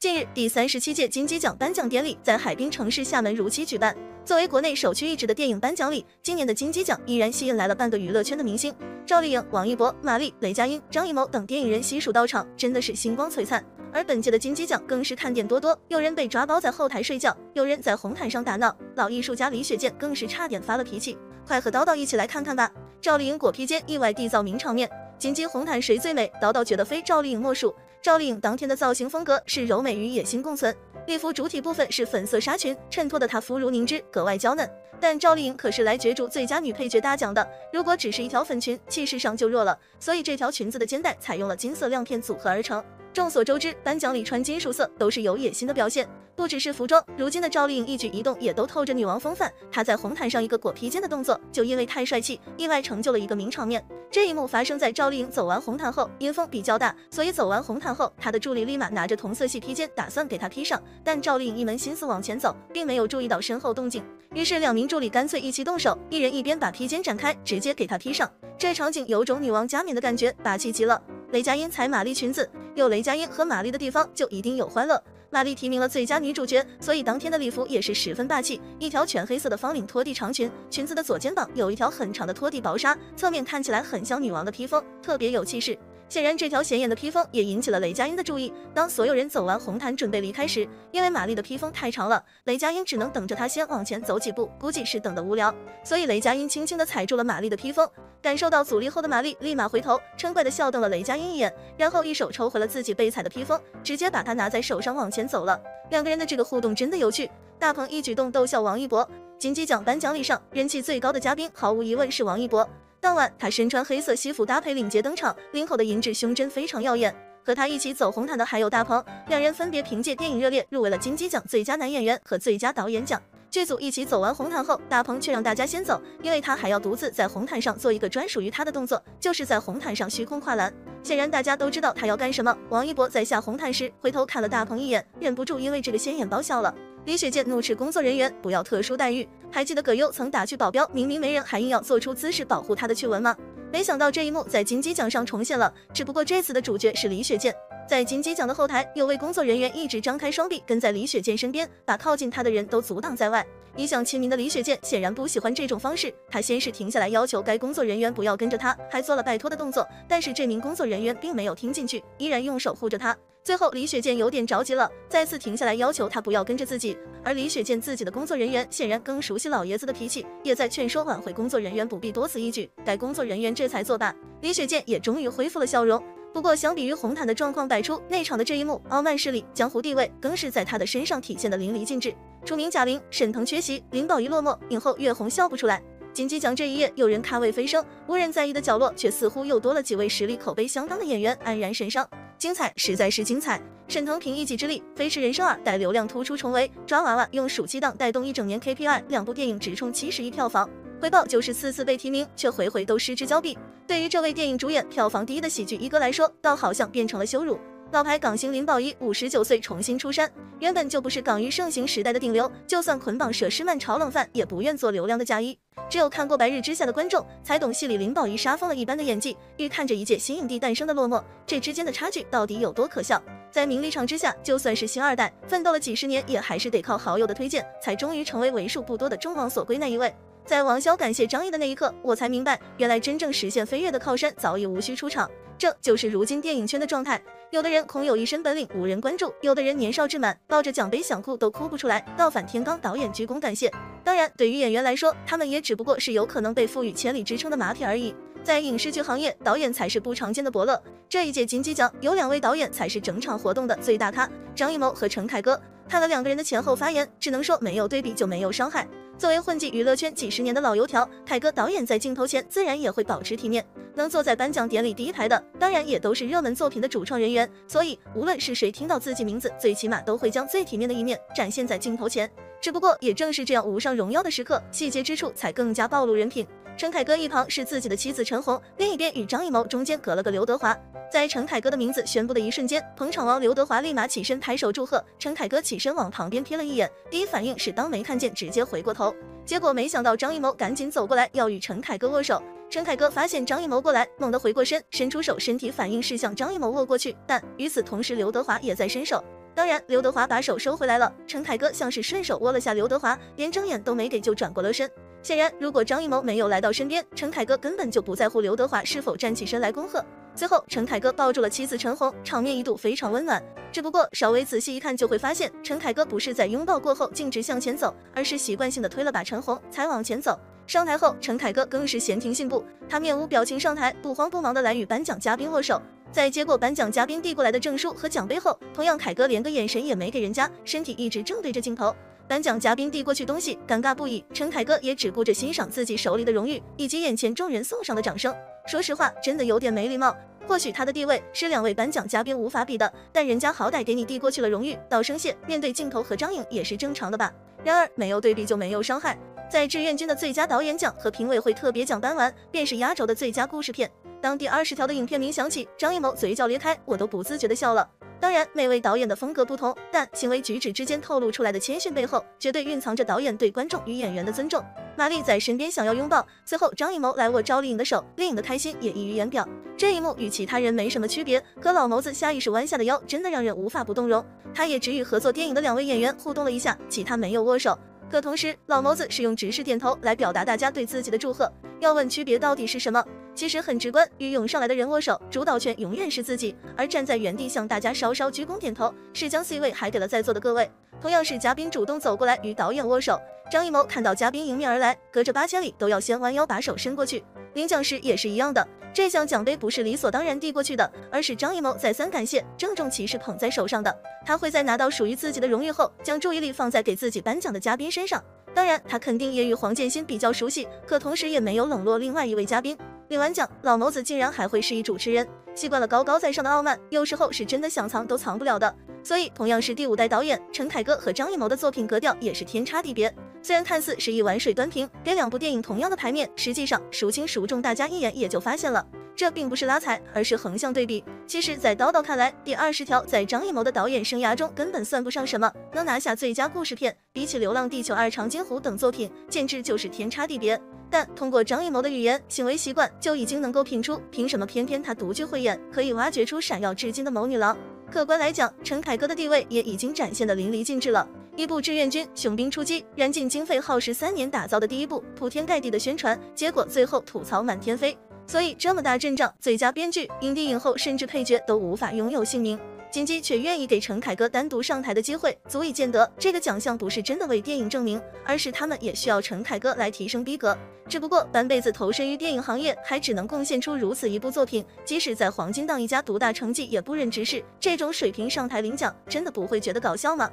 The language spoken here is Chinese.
近日，第三十七届金鸡奖颁奖典礼在海滨城市厦门如期举办。作为国内首屈一指的电影颁奖礼，今年的金鸡奖依然吸引来了半个娱乐圈的明星，赵丽颖、王一博、马丽、雷佳音、张艺谋等电影人悉数到场，真的是星光璀璨。而本届的金鸡奖更是看点多多，有人被抓包在后台睡觉，有人在红毯上打闹，老艺术家李雪健更是差点发了脾气。快和叨叨一起来看看吧！赵丽颖裹披肩意外缔造名场面，金鸡红毯谁最美？叨叨觉得非赵丽颖莫属。赵丽颖当天的造型风格是柔美与野心共存，礼服主体部分是粉色纱裙，衬托的她肤如凝脂，格外娇嫩。但赵丽颖可是来角逐最佳女配角大奖的，如果只是一条粉裙，气势上就弱了，所以这条裙子的肩带采用了金色亮片组合而成。众所周知，颁奖礼穿金属色都是有野心的表现，不只是服装，如今的赵丽颖一举一动也都透着女王风范。她在红毯上一个裹披肩的动作，就因为太帅气，意外成就了一个名场面。这一幕发生在赵丽颖走完红毯后，阴风比较大，所以走完红毯后，她的助理立马拿着同色系披肩，打算给她披上。但赵丽颖一门心思往前走，并没有注意到身后动静，于是两名助理干脆一起动手，一人一边把披肩展开，直接给她披上。这场景有种女王加冕的感觉，霸气极了。雷佳音踩玛丽裙子，有雷佳音和玛丽的地方就一定有欢乐。玛丽提名了最佳女主角，所以当天的礼服也是十分霸气，一条全黑色的方领拖地长裙，裙子的左肩膀有一条很长的拖地薄纱，侧面看起来很像女王的披风，特别有气势。显然，这条显眼的披风也引起了雷佳音的注意。当所有人走完红毯准备离开时，因为玛丽的披风太长了，雷佳音只能等着她先往前走几步，估计是等得无聊，所以雷佳音轻轻地踩住了玛丽的披风。感受到阻力后的玛丽立马回头，嗔怪地笑瞪了雷佳音一眼，然后一手抽回了自己被踩的披风，直接把它拿在手上往前走了。两个人的这个互动真的有趣。大鹏一举动逗笑王一博。金鸡奖颁奖礼上，人气最高的嘉宾毫无疑问是王一博。当晚，他身穿黑色西服搭配领结登场，领口的银质胸针非常耀眼。和他一起走红毯的还有大鹏，两人分别凭借电影《热烈》入围了金鸡奖最佳男演员和最佳导演奖。剧组一起走完红毯后，大鹏却让大家先走，因为他还要独自在红毯上做一个专属于他的动作，就是在红毯上虚空跨栏。显然大家都知道他要干什么。王一博在下红毯时回头看了大鹏一眼，忍不住因为这个显眼包笑了。李雪健怒斥工作人员不要特殊待遇，还记得葛优曾打趣保镖明明没人还硬要做出姿势保护他的趣闻吗？没想到这一幕在金鸡奖上重现了，只不过这次的主角是李雪健。在金鸡奖的后台，有位工作人员一直张开双臂跟在李雪健身边，把靠近他的人都阻挡在外。一向亲民的李雪健显然不喜欢这种方式，他先是停下来要求该工作人员不要跟着他，还做了拜托的动作，但是这名工作人员并没有听进去，依然用手护着他。最后李雪健有点着急了，再次停下来要求他不要跟着自己。而李雪健自己的工作人员显然更熟悉老爷子的脾气，也在劝说挽回工作人员不必多此一举。该工作人员这才作罢，李雪健也终于恢复了笑容。不过，相比于红毯的状况百出，内场的这一幕，傲慢势力、江湖地位更是在他的身上体现的淋漓尽致。出名贾玲、沈腾缺席，林保怡落寞，影后岳红笑不出来。金鸡奖这一夜，有人咖位飞升，无人在意的角落，却似乎又多了几位实力口碑相当的演员黯然神伤。精彩，实在是精彩。沈腾凭一己之力，《飞驰人生二》带流量突出重围，抓娃娃用暑期档带动一整年 KPI，两部电影直冲七十亿票房。回报就是次次被提名，却回回都失之交臂。对于这位电影主演票房第一的喜剧一哥来说，倒好像变成了羞辱。老牌港星林保怡五十九岁重新出山，原本就不是港娱盛行时代的顶流，就算捆绑佘诗曼炒冷饭，也不愿做流量的嫁衣。只有看过《白日之下》的观众，才懂戏里林保怡杀疯了一般的演技，与看着一届新影帝诞生的落寞，这之间的差距到底有多可笑？在名利场之下，就算是星二代，奋斗了几十年，也还是得靠好友的推荐，才终于成为为数不多的众望所归那一位。在王骁感谢张译的那一刻，我才明白，原来真正实现飞跃的靠山早已无需出场。这就是如今电影圈的状态。有的人空有一身本领，无人关注；有的人年少志满，抱着奖杯想哭都哭不出来。倒反天罡导演鞠躬感谢。当然，对于演员来说，他们也只不过是有可能被赋予千里之称的马匹而已。在影视剧行业，导演才是不常见的伯乐。这一届金鸡奖有两位导演才是整场活动的最大咖，张艺谋和陈凯歌。看了两个人的前后发言，只能说没有对比就没有伤害。作为混迹娱乐圈几十年的老油条，凯歌导演在镜头前自然也会保持体面。能坐在颁奖典礼第一排的，当然也都是热门作品的主创人员，所以无论是谁听到自己名字，最起码都会将最体面的一面展现在镜头前。只不过也正是这样无上荣耀的时刻，细节之处才更加暴露人品。陈凯歌一旁是自己的妻子陈红，另一边与张艺谋中间隔了个刘德华。在陈凯歌的名字宣布的一瞬间，捧场王刘德华立马起身抬手祝贺。陈凯歌起身往旁边瞥了一眼，第一反应是当没看见，直接回过头。结果没想到张艺谋赶紧走过来要与陈凯歌握手。陈凯歌发现张艺谋过来，猛地回过身，伸出手，身体反应是向张艺谋握过去。但与此同时，刘德华也在伸手。当然，刘德华把手收回来了，陈凯歌像是顺手握了下刘德华，连睁眼都没给就转过了身。显然，如果张艺谋没有来到身边，陈凯歌根本就不在乎刘德华是否站起身来恭贺。最后，陈凯歌抱住了妻子陈红，场面一度非常温暖。只不过稍微仔细一看，就会发现陈凯歌不是在拥抱过后径直向前走，而是习惯性的推了把陈红才往前走。上台后，陈凯歌更是闲庭信步，他面无表情上台，不慌不忙的来与颁奖嘉宾握手。在接过颁奖嘉宾递过来的证书和奖杯后，同样凯歌连个眼神也没给人家，身体一直正对着镜头。颁奖嘉宾递过去东西，尴尬不已。陈凯歌也只顾着欣赏自己手里的荣誉以及眼前众人送上的掌声。说实话，真的有点没礼貌。或许他的地位是两位颁奖嘉宾无法比的，但人家好歹给你递过去了荣誉，道声谢，面对镜头和张颖也是正常的吧。然而，没有对比就没有伤害。在志愿军的最佳导演奖和评委会特别奖颁完，便是压轴的最佳故事片。当第二十条的影片名响起，张艺谋嘴角咧开，我都不自觉的笑了。当然，每位导演的风格不同，但行为举止之间透露出来的谦逊背后，绝对蕴藏着导演对观众与演员的尊重。马丽在身边想要拥抱，随后张艺谋来握赵丽颖的手，丽颖的开心也溢于言表。这一幕与其他人没什么区别，可老谋子下意识弯下的腰，真的让人无法不动容。他也只与合作电影的两位演员互动了一下，其他没有握手。可同时，老谋子是用直视点头来表达大家对自己的祝贺。要问区别到底是什么，其实很直观，与涌上来的人握手，主导权永远是自己；而站在原地向大家稍稍鞠躬点头，是将 C 位还给了在座的各位。同样是嘉宾主动走过来与导演握手，张艺谋看到嘉宾迎面而来，隔着八千里都要先弯腰把手伸过去。领奖时也是一样的。这项奖杯不是理所当然递过去的，而是张艺谋再三感谢，郑重其事捧在手上的。他会在拿到属于自己的荣誉后，将注意力放在给自己颁奖的嘉宾身上。当然，他肯定也与黄建新比较熟悉，可同时也没有冷落另外一位嘉宾。领完奖，老谋子竟然还会示意主持人，习惯了高高在上的傲慢，有时候是真的想藏都藏不了的。所以，同样是第五代导演陈凯歌和张艺谋的作品格调也是天差地别。虽然看似是一碗水端平，给两部电影同样的牌面，实际上孰轻孰重，大家一眼也就发现了。这并不是拉踩，而是横向对比。其实，在叨叨看来，第二十条在张艺谋的导演生涯中根本算不上什么，能拿下最佳故事片，比起《流浪地球二》《长津湖》等作品，简直就是天差地别。但通过张艺谋的语言、行为习惯，就已经能够品出，凭什么偏偏他独具慧眼，可以挖掘出闪耀至今的谋女郎？客观来讲，陈凯歌的地位也已经展现的淋漓尽致了。一部志愿军雄兵出击，燃尽经费耗时三年打造的第一部铺天盖地的宣传，结果最后吐槽满天飞。所以这么大阵仗，最佳编剧、影帝、影后甚至配角都无法拥有姓名。金鸡却愿意给陈凯歌单独上台的机会，足以见得这个奖项不是真的为电影证明，而是他们也需要陈凯歌来提升逼格。只不过半辈子投身于电影行业，还只能贡献出如此一部作品，即使在黄金档一家独大成绩，也不忍直视。这种水平上台领奖，真的不会觉得搞笑吗？